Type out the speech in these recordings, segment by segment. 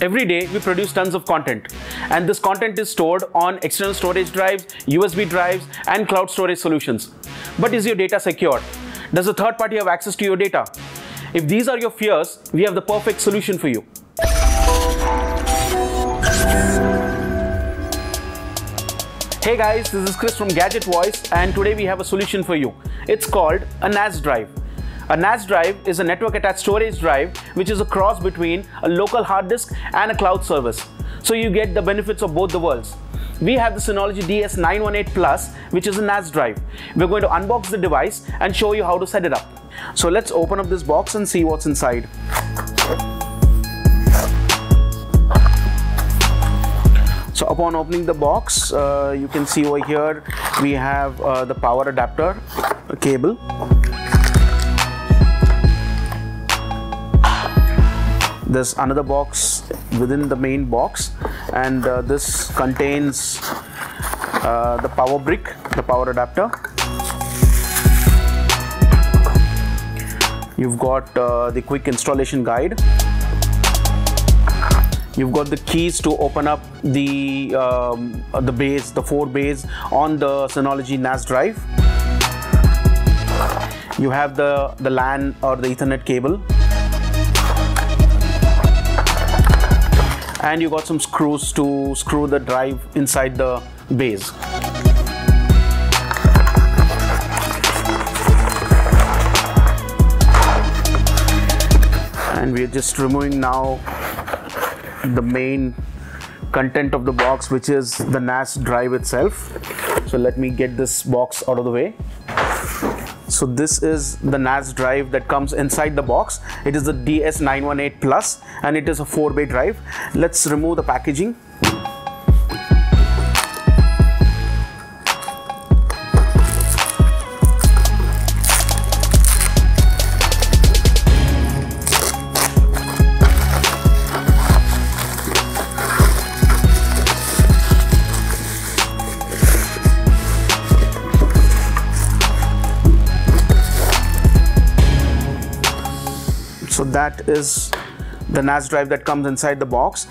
Every day we produce tons of content and this content is stored on external storage drives, USB drives and cloud storage solutions. But is your data secure? Does a third party have access to your data? If these are your fears, we have the perfect solution for you. Hey guys, this is Chris from Gadget Voize and today we have a solution for you. It's called a NAS drive. A NAS drive is a network attached storage drive which is a cross between a local hard disk and a cloud service. So you get the benefits of both the worlds. We have the Synology DS918 Plus which is a NAS drive. We're going to unbox the device and show you how to set it up. So let's open up this box and see what's inside. So upon opening the box, uh, you can see over here we have uh, the power adapter cable. There's another box within the main box and uh, this contains uh, the power brick, the power adapter. You've got uh, the quick installation guide You've got the keys to open up the um, the base, the four bays on the Synology NAS drive. You have the, the LAN or the Ethernet cable. And you got some screws to screw the drive inside the base. And we're just removing now the main content of the box which is the NAS drive itself so let me get this box out of the way so this is the NAS drive that comes inside the box. It is the DS918 plus and it is a 4 bay drive. Let's remove the packaging that is the NAS drive that comes inside the box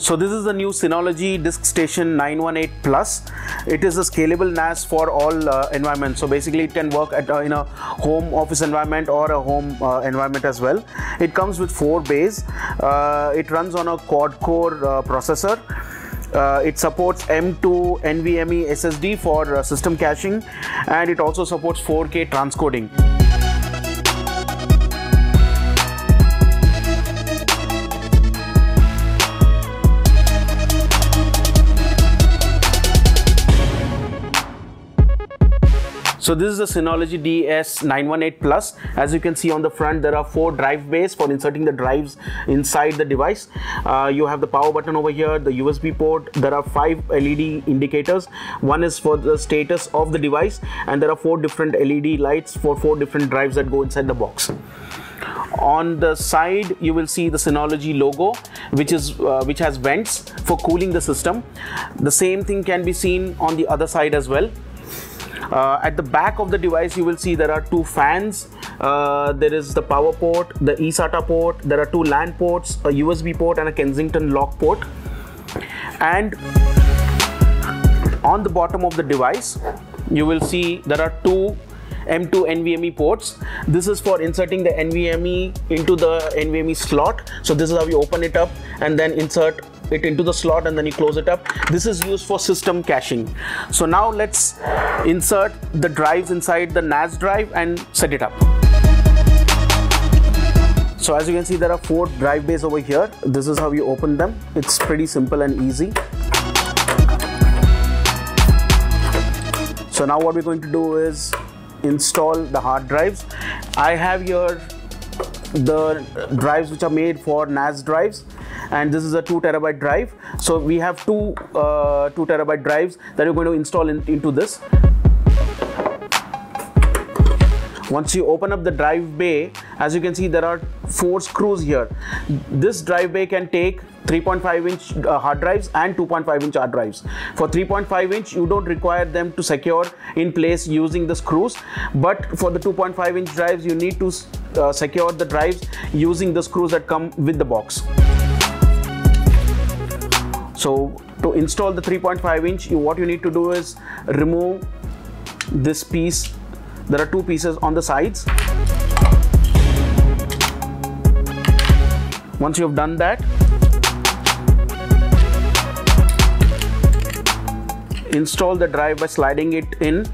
so this is the new Synology DiskStation 918 Plus. It is a scalable NAS for all uh, environments. So basically it can work at, uh, in a home office environment or a home uh, environment as well. It comes with four bays. Uh, it runs on a quad-core uh, processor. Uh, it supports M2 NVMe SSD for uh, system caching and it also supports 4K transcoding. So this is the Synology DS918 Plus. As you can see on the front, there are four drive bays for inserting the drives inside the device. Uh, you have the power button over here, the USB port. There are five LED indicators. One is for the status of the device, and there are four different LED lights for four different drives that go inside the box on the side you will see the Synology logo which is uh, which has vents for cooling the system the same thing can be seen on the other side as well uh, at the back of the device you will see there are two fans uh, there is the power port the eSATA port there are two LAN ports a USB port and a Kensington lock port and on the bottom of the device you will see there are two M2 NVMe ports. This is for inserting the NVMe into the NVMe slot. So this is how you open it up and then insert it into the slot and then you close it up. This is used for system caching. So now let's insert the drives inside the NAS drive and set it up. So as you can see there are four drive bays over here. This is how you open them. It's pretty simple and easy. So now what we're going to do is install the hard drives. I have here the drives which are made for NAS drives and this is a 2 terabyte drive. So we have two uh, 2 terabyte drives that you're going to install in, into this. Once you open up the drive bay, as you can see there are four screws here. This drive bay can take 3.5 inch uh, hard drives and 2.5 inch hard drives. For 3.5 inch, you don't require them to secure in place using the screws, but for the 2.5 inch drives, you need to uh, secure the drives using the screws that come with the box. So to install the 3.5 inch, you, what you need to do is remove this piece. There are two pieces on the sides. Once you have done that, install the drive by sliding it in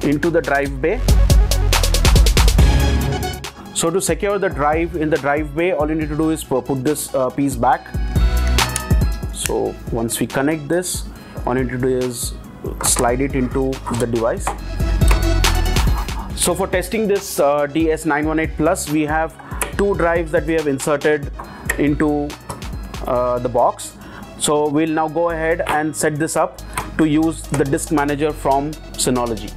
into the drive bay. So to secure the drive in the drive bay, all you need to do is put this uh, piece back. So once we connect this, all you need to do is slide it into the device. So for testing this uh, DS918 Plus, we have two drives that we have inserted into uh, the box. So we'll now go ahead and set this up to use the disk manager from Synology.